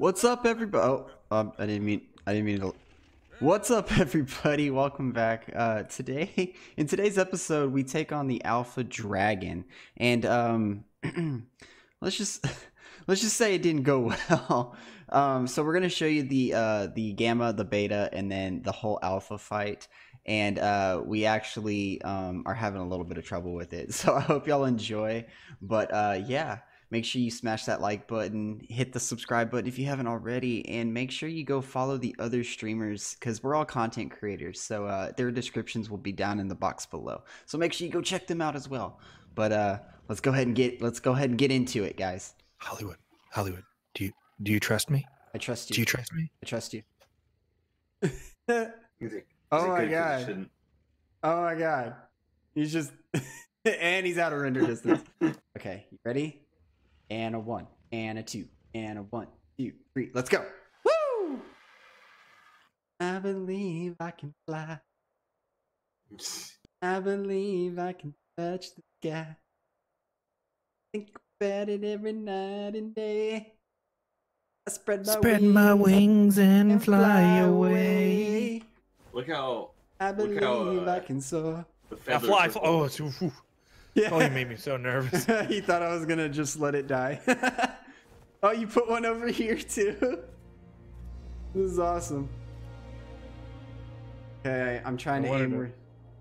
What's up, everybody? Oh, um, I didn't mean. I didn't mean to. What's up, everybody? Welcome back. Uh, today, in today's episode, we take on the Alpha Dragon, and um, let's just let's just say it didn't go well. Um, so we're gonna show you the uh the Gamma, the Beta, and then the whole Alpha fight. And uh, we actually um, are having a little bit of trouble with it. So I hope y'all enjoy. But uh, yeah, make sure you smash that like button, hit the subscribe button if you haven't already, and make sure you go follow the other streamers because we're all content creators. So uh, their descriptions will be down in the box below. So make sure you go check them out as well. But uh, let's go ahead and get let's go ahead and get into it, guys. Hollywood, Hollywood, do you do you trust me? I trust you. Do you trust me? I trust you. Music. oh my god. Oh my god. He's just and he's out of render distance. Okay, you ready? And a one, and a two, and a one, two, three. Let's go. Woo! I believe I can fly. I believe I can touch the sky. Think about it every night and day. I spread my Spread wings, my wings and fly away. Look how I Look believe how, uh, I can soar. the Now feathers fly. are- fly. Oh, it's, oof, oof. Yeah. oh, you made me so nervous. he thought I was gonna just let it die. oh, you put one over here too. this is awesome. Okay, I'm trying I to aim. to-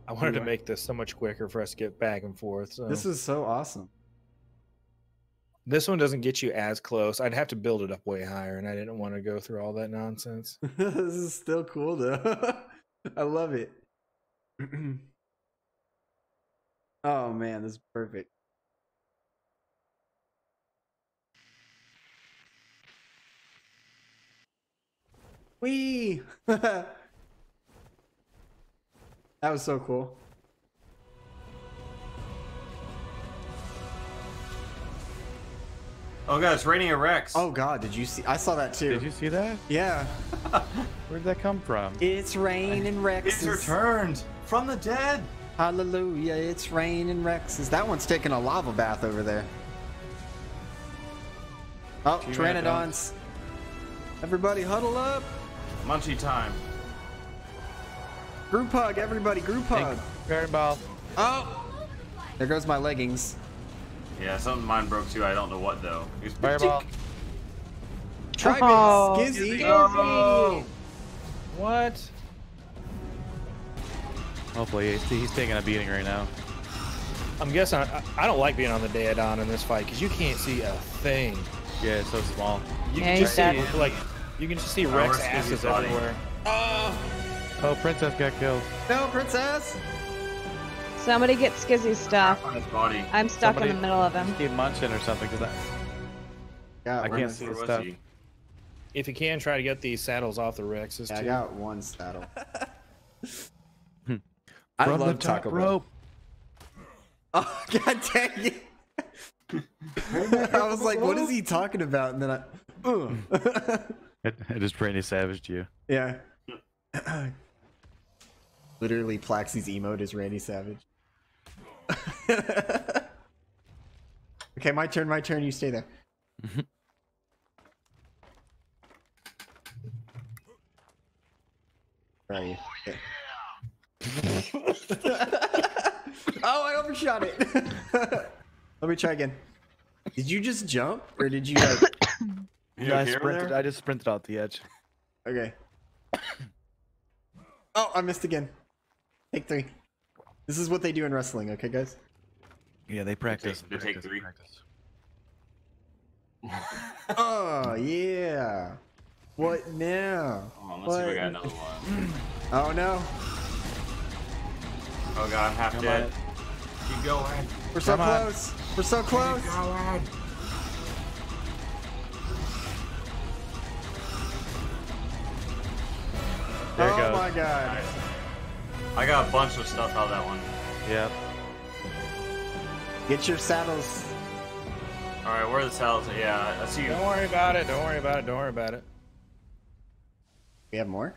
I wanted to make this so much quicker for us to get back and forth. So This is so awesome. this one doesn't get you as close. I'd have to build it up way higher, and I didn't want to go through all that nonsense. this is still cool though. I love it. oh man, this is perfect. Wee! that was so cool. Oh god, it's raining a Rex. Oh god, did you see? I saw that too. Did you see that? Yeah. Where did that come from? It's raining Rexes. it's returned from the dead. Hallelujah, it's raining Rexes. That one's taking a lava bath over there. Oh, Pteranodons. Pteranodons. Everybody huddle up. Munchie time. Group hug, everybody, group hug. Parent ball. Oh! There goes my leggings. Yeah, something mine broke too. I don't know what though. It was- Fireball. Try Oh, Skizy. Oh! What? Hopefully, he's, he's taking a beating right now. I'm guessing I, I don't like being on the dead on in this fight because you can't see a thing. Yeah, it's so small. You Yeah, can just see like you can just see Oh, Rex where's asses everywhere. Oh, Princess got killed. No, princess. Somebody get Skizy's stuff. On his body. I'm stuck in the middle of him. He's munching or something because I, Yeah, I can't see his stuff. he? If you can, try to get these saddles off the Rexes Yeah, I too. got one saddle. I From the love top Taco Bell. Oh god dang it! I was like, "What is he talking about?" And then I, Ugh. It, it just Brandy savaged you. yeah. Literally, Plaxi's emote is Randy Savage. okay, my turn. My turn. You stay there. Where are you? Yeah. oh, I overshot it. Let me try again. Did you just jump, or did you like? You I okay over sprinted. I just sprinted out the edge. Okay. Oh, I missed again. Take three. This is what they do in wrestling, okay, guys? Yeah, they practice. they take practice, three. practice. Oh, yeah. What now? Hold on, let's see if I got another one. Oh, no. Oh god, I'm half Come dead. on. Keep going. We're so Come on. close. We're so close. Going. There it oh, goes. my God. Nice. I got a bunch of stuff out of that one. Yep. Get your saddles. Alright, where are the saddles? Yeah, I see you. Don't worry about it. Don't worry about it. Don't worry about it. We have more?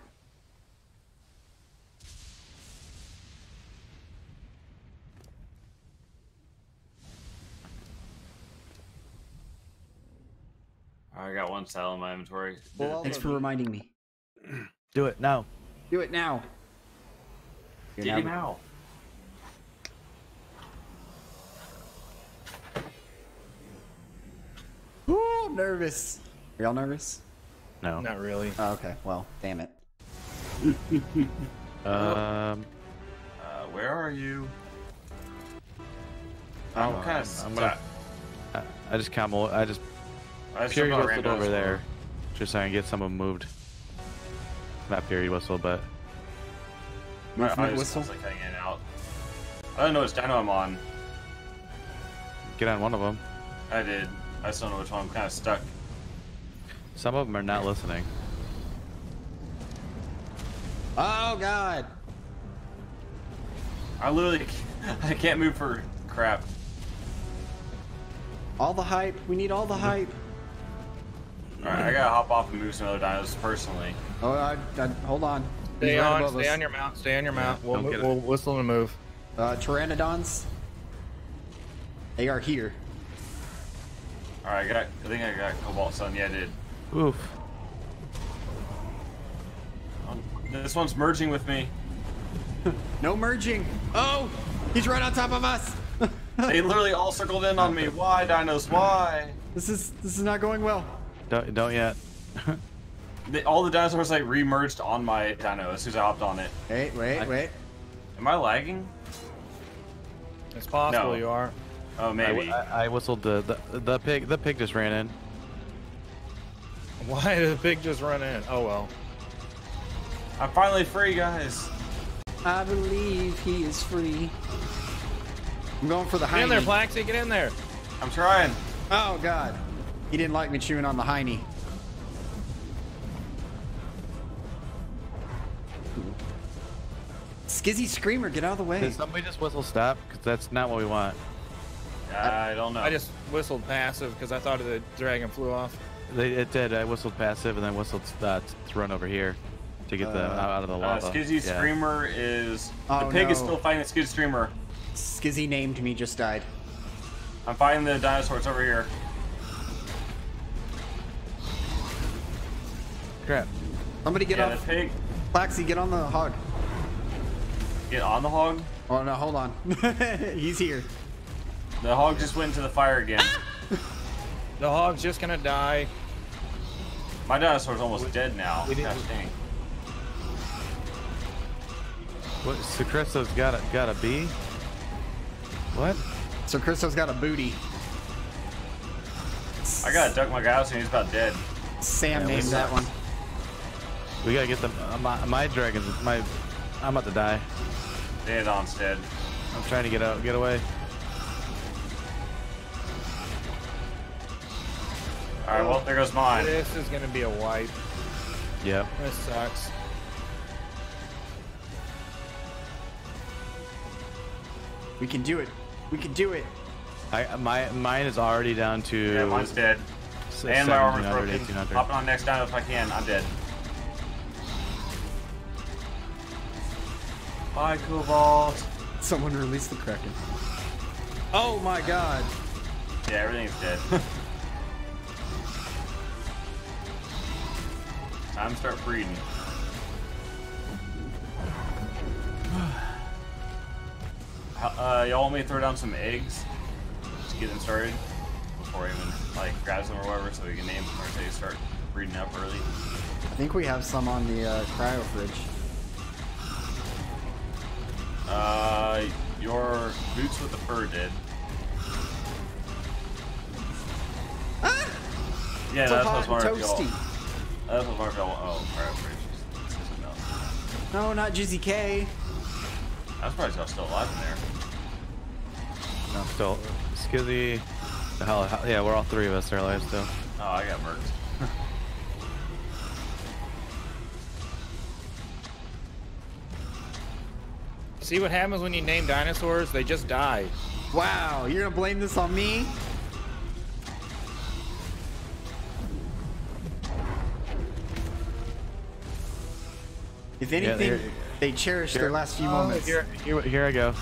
I got one cell in my inventory. Well, Thanks for reminding me. Do it now. Do it now. You're Get now- him out. Ooh, I'm nervous. Are y'all nervous? No. Not really. Oh, okay. Well, damn it. Um, Uh, where are you? I'm- I'm kind of I'm stuck. gonna- I, I just come. I just I just Fury jumped out whistled over well. there, just so I can get someone moved. Not Fury whistle, but I, Movement I just whistle. was like hanging out. I don't know which dino I'm on. get on one of them. I did. I still don't know which one. I'm kind of stuck. Some of them are not listening. Oh God. I literally, I can't move for crap. All the hype. We need all the mm-hmm. hype. All right, I gotta hop off and move some other dinos personally. Oh, I, I, hold on. Stay right on. Stay us. on your mount. Stay on your mount. We'll, don't mo- get it. we'll whistle and move. Uh, pteranodons. They are here. All right, I got. I think I got Cobalt Sun. Yeah, I did. Oof. Um, This one's merging with me. No merging. Oh, he's right on top of us. They literally all circled in on me. Why, dinos? Why? this is this is not going well. Don't don't yet. They, all the dinosaurs like remerged on my dino as soon as I hopped on it. Wait, wait, I- wait. Am I lagging? It's possible No. you are. Oh, I, maybe. I, I whistled the, the the pig. The pig just ran in. Why did the pig just run in? Oh well. I'm finally free, guys. I believe he is free. I'm going for the high. Get in there, hiney. Plaxi. Get in there. I'm trying. Oh God, he didn't like me chewing on the hiney. Skizy Screamer, get out of the way. Did somebody just whistle stop? Because that's not what we want. I don't know. I just whistled passive because I thought the dragon flew off. They, it did. I whistled passive and then whistled uh, to run over here to get the Uh, out, out of the Uh, lava. Skizy Yeah. Screamer is. Oh, the pig is still fighting the Skizy Screamer. Skizy named me just died. I'm fighting the dinosaurs over here. Crap. Somebody get yeah, off. the pig. Plaxi, get on the hog. Get on the hog. Oh no, hold on. He's here. The hog just went into the fire again. Ah! The hog's just gonna die. My dinosaur's almost dead now. we didn't- Gosh dang. What? Sir Christo's got a got a B. What? Sir Christo's got a booty. I gotta duck my guy and he's about dead. Sam Yeah, named that one. We gotta get them. Uh, my, my dragons. My. I'm about to die. Daeodon's dead. I'm trying to get out. Get away. Alright, well, there goes mine. This is gonna be a wipe. Yep. This sucks. We can do it. We can do it. I my mine is already down to. Yeah, mine's dead. s- And my armor's 1700, broken. 1800. Hopping on next dino if I can. I'm dead. Bye, Cobalt. Someone release the Kraken. Oh my god. Yeah, everything's dead. Time to start breeding. Uh, y'all want me to throw down some eggs to get them started before I even like grab them or whatever, so we can name them or they start breeding up early. I think we have some on the uh, cryo fridge. Uh, your boots with the fur did. Ah! Yeah, So that's hot what's and wondering toasty. That's what's wondering. Oh, crap, fridge. This isn't. No, not Jizzy K. I'm surprised y'all still alive in there. No, still. Skizy. The hell, hell- yeah, we're all three of us are alive still. Oh, I got murked. See what happens when you name dinosaurs? They just die. Wow, you're gonna blame this on me? If anything, here- they cherish here- their last few Oh, moments. Here, here, here I go.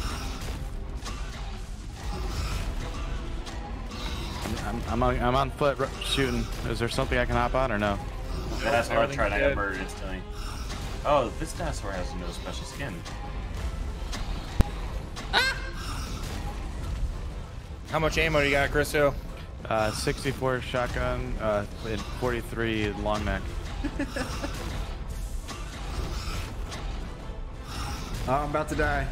I'm, I'm, I'm on, I'm on foot r- shooting. Is there something I can hop on or no? That's what I Everything's tried. I got good. murdered instantly. Oh, this dinosaur has no special skin. How much ammo do you got, Christo? Uh, 64 shotgun uh, and 43 long neck. Oh, I'm about to die.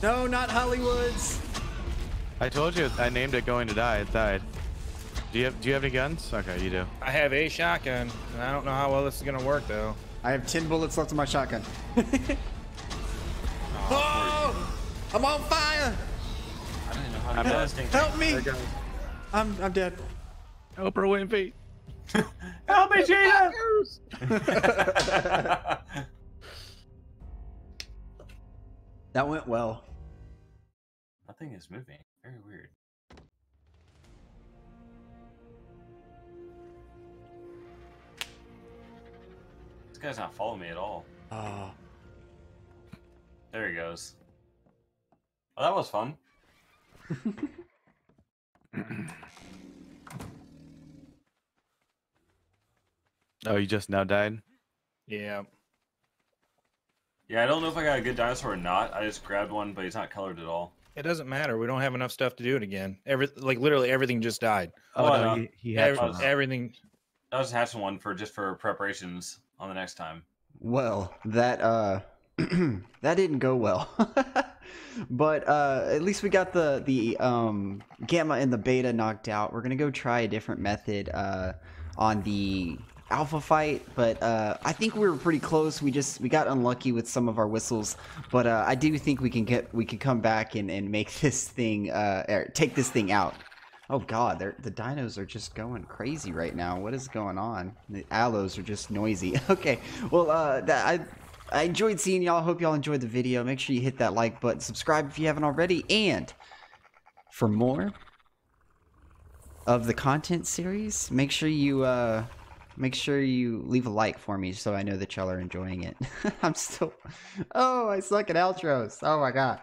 No, not Hollywoods. I told you I named it going to die. It died. Do you have Do you have any guns? Okay, you do. I have a shotgun, and I don't know how well this is gonna work though. I have 10 bullets left in my shotgun. I'm on fire. I don't know how I'm do dead. this thing. Help me. I'm, I'm dead. Oprah Winfrey. Help me, Gina! That went well. Nothing is moving. Very weird. This guy's not following me at all. Oh. There he goes. Oh, that was fun. Oh, you just now died. Yeah. Yeah, I don't know if I got a good dinosaur or not. I just grabbed one, but he's not colored at all. It doesn't matter. We don't have enough stuff to do it again. Every like literally everything just died. Oh Well, no, he, he had Ev- one. everything. I was just hatching one for just for preparations on the next time. Well, that uh that didn't go well. but uh at least we got the the um gamma and the beta knocked out. We're to go try a different method uh on the alpha fight, but uh I think we were pretty close. We just we got unlucky with some of our whistles, but uh I do think we can get we can come back and and make this thing uh er, take this thing out. Oh god, the dinos are just going crazy right now. What is going on? The allos are just noisy. Okay, well, uh, that, I I enjoyed seeing y'all. Hope y'all enjoyed the video. Make sure you hit that like button, subscribe if you haven't already, and for more of the content series, make sure you uh make sure you leave a like for me so I know that y'all are enjoying it. I'm still Oh, I suck at outros. Oh my god.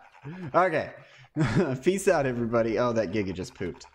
Okay. Peace out everybody. Oh, that Giga just pooped.